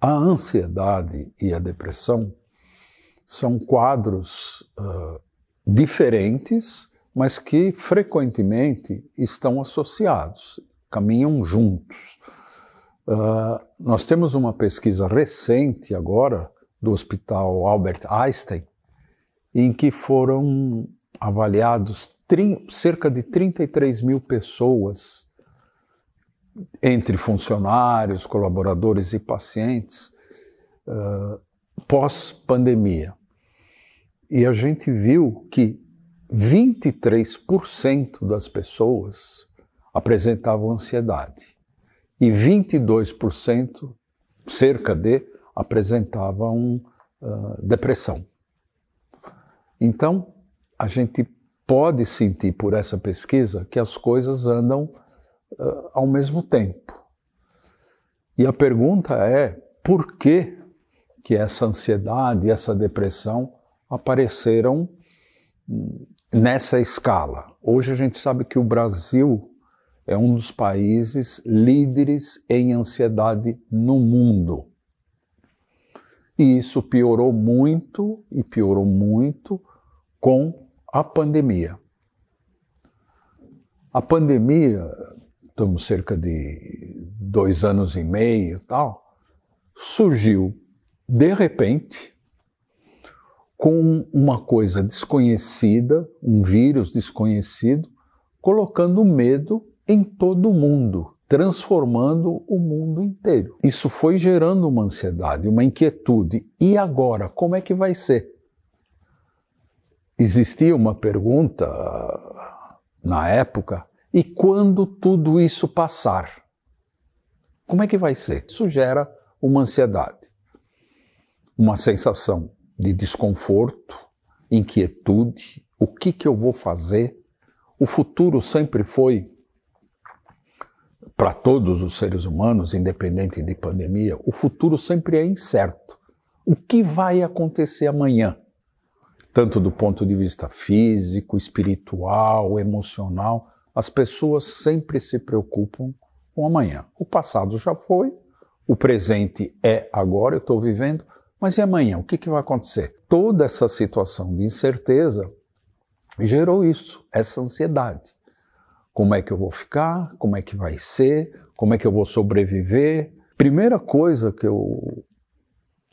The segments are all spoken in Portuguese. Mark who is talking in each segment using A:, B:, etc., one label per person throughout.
A: A ansiedade e a depressão são quadros uh, diferentes, mas que frequentemente estão associados, caminham juntos. Uh, nós temos uma pesquisa recente agora do Hospital Albert Einstein, em que foram avaliados cerca de 33 mil pessoas entre funcionários, colaboradores e pacientes uh, pós-pandemia. E a gente viu que 23% das pessoas apresentavam ansiedade e 22%, cerca de, apresentavam uh, depressão. Então, a gente pode sentir por essa pesquisa que as coisas andam uh, ao mesmo tempo. E a pergunta é por que, que essa ansiedade essa depressão apareceram hum, nessa escala? Hoje a gente sabe que o Brasil é um dos países líderes em ansiedade no mundo. E isso piorou muito e piorou muito com a pandemia. A pandemia estamos cerca de dois anos e meio tal, surgiu de repente com uma coisa desconhecida, um vírus desconhecido, colocando medo em todo mundo, transformando o mundo inteiro. Isso foi gerando uma ansiedade, uma inquietude. E agora, como é que vai ser? Existia uma pergunta na época e quando tudo isso passar? Como é que vai ser? Isso gera uma ansiedade, uma sensação de desconforto, inquietude, o que, que eu vou fazer? O futuro sempre foi, para todos os seres humanos, independente de pandemia, o futuro sempre é incerto. O que vai acontecer amanhã? Tanto do ponto de vista físico, espiritual, emocional, as pessoas sempre se preocupam com amanhã. O passado já foi, o presente é agora, eu estou vivendo, mas e amanhã? O que, que vai acontecer? Toda essa situação de incerteza gerou isso, essa ansiedade. Como é que eu vou ficar? Como é que vai ser? Como é que eu vou sobreviver? Primeira coisa que eu,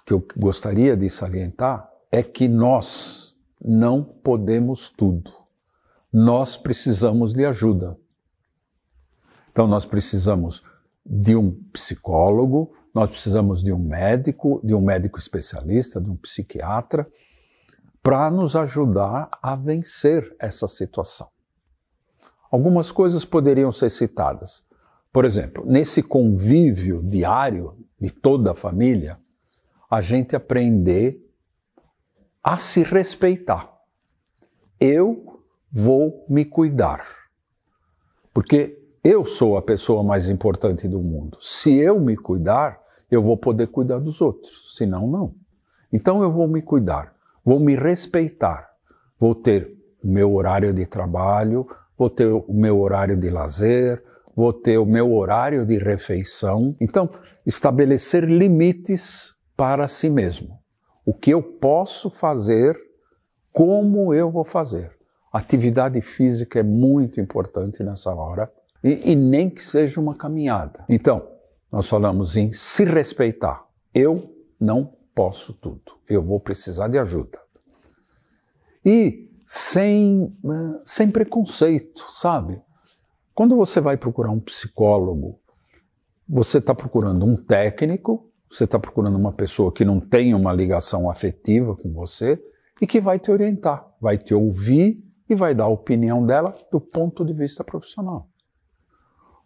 A: que eu gostaria de salientar é que nós não podemos tudo nós precisamos de ajuda. Então, nós precisamos de um psicólogo, nós precisamos de um médico, de um médico especialista, de um psiquiatra, para nos ajudar a vencer essa situação. Algumas coisas poderiam ser citadas. Por exemplo, nesse convívio diário de toda a família, a gente aprender a se respeitar. Eu vou me cuidar. Porque eu sou a pessoa mais importante do mundo. Se eu me cuidar, eu vou poder cuidar dos outros. Senão, não. Então eu vou me cuidar, vou me respeitar, vou ter o meu horário de trabalho, vou ter o meu horário de lazer, vou ter o meu horário de refeição. Então, estabelecer limites para si mesmo. O que eu posso fazer, como eu vou fazer. Atividade física é muito importante nessa hora e, e nem que seja uma caminhada. Então, nós falamos em se respeitar. Eu não posso tudo. Eu vou precisar de ajuda. E sem, eh, sem preconceito, sabe? Quando você vai procurar um psicólogo, você está procurando um técnico, você está procurando uma pessoa que não tem uma ligação afetiva com você e que vai te orientar, vai te ouvir e vai dar a opinião dela do ponto de vista profissional.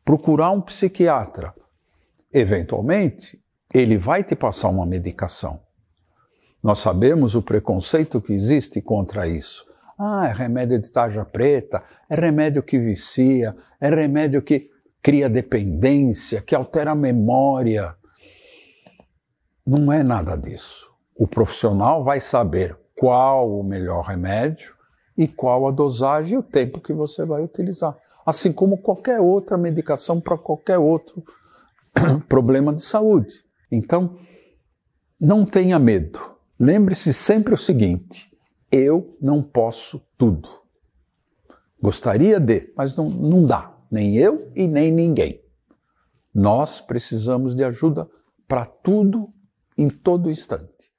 A: Procurar um psiquiatra, eventualmente, ele vai te passar uma medicação. Nós sabemos o preconceito que existe contra isso. Ah, é remédio de tarja preta, é remédio que vicia, é remédio que cria dependência, que altera a memória. Não é nada disso. O profissional vai saber qual o melhor remédio e qual a dosagem e o tempo que você vai utilizar. Assim como qualquer outra medicação para qualquer outro problema de saúde. Então, Não tenha medo. Lembre-se sempre o seguinte: eu não posso tudo. Gostaria de, mas não, não dá. Nem eu e nem ninguém. Nós precisamos de ajuda para tudo, em todo instante.